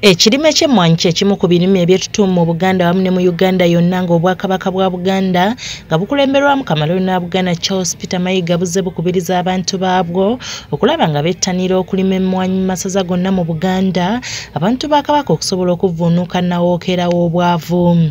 ekirime ky'emmwanyi kyekimu ku birime ebyetutumu mu buganda wamu ne mu uganda yonna ng'obwakabaka bwa buganda nga bukulemberwamu kamaloni wa buganda charles peter mayiga buzze bukubiriza abantu baabwo okulaba nga bettanira okulima emmwanyi mu masaza gonna mu buganda abantu ba kabaka okusobola okuvuunuka nawookera w'obwavu.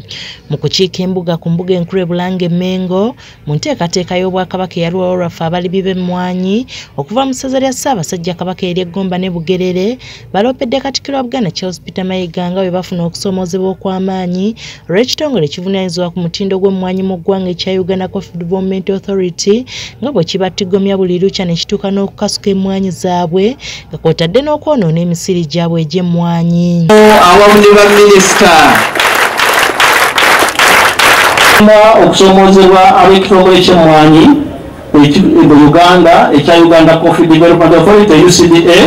Mu kukiika embuga ku mbuga enkulu ebulanga emmengo mu nteekateeka y'obwakabaka eyalwawo lwaffe abalimi b'emmwanyi okuva mu ssaza lya ssaabasajja kabaka ery'eggomba ne bugerere baloopedde katikkiro wa buganda charles peter mayiga nga bwe bafuna okusomoozebwa okw'amaanyi. Olw'ekitongole kivunaanyizibwa ku mutindo gw'emmwanyi mu ggwanga ekya uganda coffee development authority nga bwe kibattigomya buli lukya ne kituuka n'okukasuka emmwanyi zaabwe nga kwotadde n'okwonoona emisiri gyabwe egy'emmwanyi. Awamu ne baminisita. Okusomoozebwa ab'ekitongole ky'emmwanyi mu uganda ekya uganda coffee development authority ucda.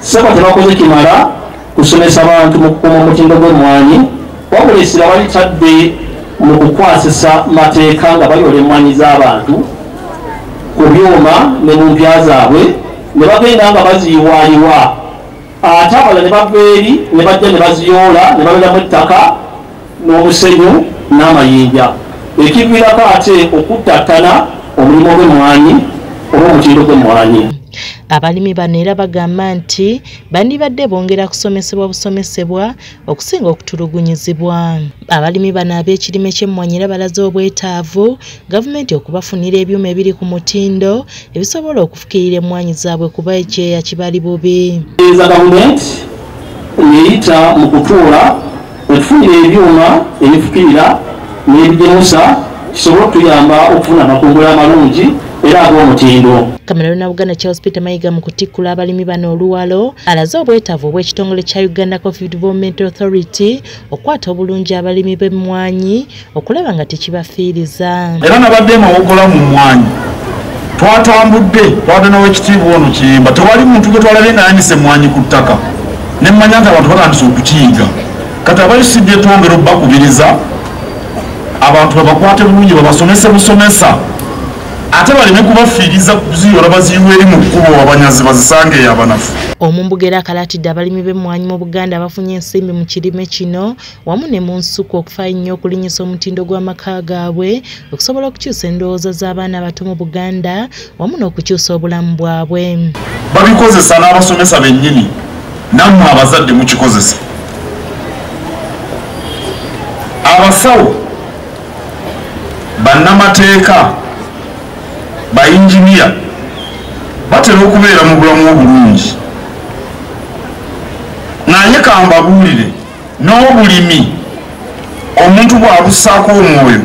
Saba tebakoze kimala kusomesa bantu mu kukuuma omutindo gw'emmwanyi. Wabula essira balitadde mu kukwasisa mateeka nga bayola emmwanyi z'abantu ku byuma ne mu mpya zaabwe ne bagenda nga baziyiwayiwa. Ate abala ne bava eri ne bajja ne baziyoola ne baberamu ettaka n'omusenyu n'amayinja. Ekiviirako ate okuttattana omulimu gw'emmwanyi oba omutindo gw'emmwanyi abalimi bano era bagamba nti bandibadde bongera kusomesebwa busomesebwa okusinga okutulugunyizibwa. Abalimi bano ab'ekirime ky'emmwanyi era balaze obwetaavu gavumenti okubafunira ebyuma ebiri ku mutindo ebisobola okufukirira emmwanyi zaabwe kuba ekyeya kibali bubi. Gavumenti yeyita mu kutuula etufunira ebyuma ebifukirira n'ebigemusa kisobole okutuyamba okufuna amakungula amalungi era ag'omutindo kameroni na buganda charles peter mayiga mu kutikkula abalimi bano oluwalo alaze obwetaavu obw'ekitongole kya uganda coffee development authority okukwata obulungi abalimi b'emmwanyi okulaba nga tekibafiiriza. Era nabadde mawogola mu mmwanyi twatambudde twadde n'owekitiibwa ono kiyimba. Tewali muntu gwe twalabye nga yanyisa emmwanyi ku ttaka nemmanya nti abantu batandise okukiyiga. Kati abayusidde twongera obbakubiriza abantu babakwate bulungi babasomese busomesa ate baleme kubafiiriza kuziyola baziyiwa eri mu kkubo abanyazi bazisange eyo abanafu omumbuga era akalatidde abalimi b'emmwanyi mu buganda abafunye ensimbi mu kirime kino wamu ne mu nsuku okufaayo nnyo okulinyisa omutindo gw'amaka gaabwe okusobola okukyusa endowooza z'abaana abato mu buganda wamu n'okukyusa obulamu bwabwe. Babikozesa n'abasomesa bennyini nammwe abazadde mukikozesa. Abasawo bannamateeka bayinjiniya batera okubeera mu bulamu obulungi. Naye kambabuulire n'obulimi omuntu bw'abussaako omwoyo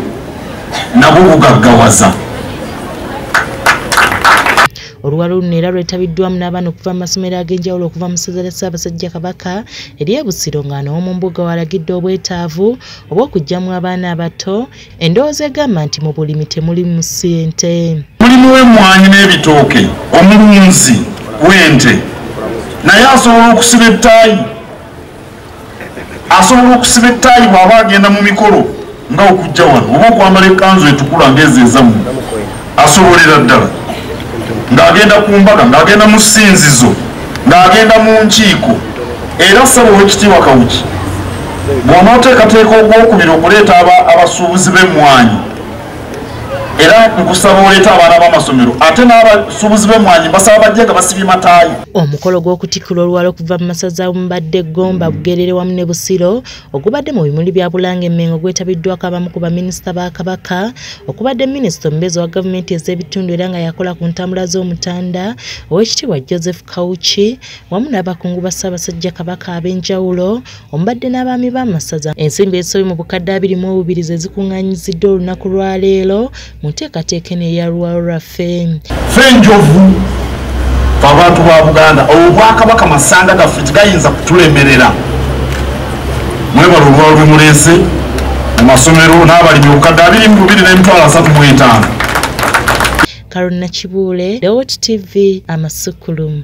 nabwo bugaggawaza oluwalo luno era lwetabiddwamu n'abaana okuva mu masomero ag'enjawulo okuva mu ssaza lya ssaabasajja kabaka eryebusiro nga n'omu mbuga walagidde obwetaavu obw'okuggyamu abaana abato. Endowooza egamba nti mu bulimi temulimu ssente mulimu w'emmwanyi n'ebitooke omulunzi w'ente. Naye asobola okusiba ettaayi. Asobola okusiba ettaayi bw'aba agenda mu mikolo nga okujja wano oba okwambala ekkanzu etukula ng'ezo ezamu asobolera ddala. Ng'agenda ku mbaga ng'agenda mu ssinzizo ng'agenda mu nkiiko era ssaba owekitiibwa kawuki. Bw'onooteekateeka ogwokubiri okuleeta abasuubuzi b'emmwanyi era nkusaba oleeta abaana b'amasomero. Ate n'abasuubuzi b'emmwanyi basaba bajje nga basibye mataayi. Omukolo gw'okutikkula oluwalo okuva mu masaza mubadde gomba bugerere wamu ne busiro ogubadde mu bimuli bya bulanga emmengo gwetabiddwako abamu ku baminisita ba kabaka okubadde minisita omubezi wa gavumenti ez'ebitundu era nga yakola ku ntambula z'omutanda owekitiibwa joseph kawuki wamu n'abakungu ba ssaabasajja kabaka ab'enjawulo omubadde n'abaami b'amasaza. Ensimbi ezisobi mu bukadde abiri mu obubiri ze zikuŋŋaanyiziddwa olunaku lwaleero mu nteekateeka eno eya luwalo lwaffe fe enjovu abantu ba buganda obwakabaka masanga gaffe tegayinza kutulemerera. Mwebala olwalo lwe muleese mu masomero n'abalimi obukadde abiri mu bubiri n'emitwalo asatu mu etaano. Karona kibuule lewot tv amasukulumu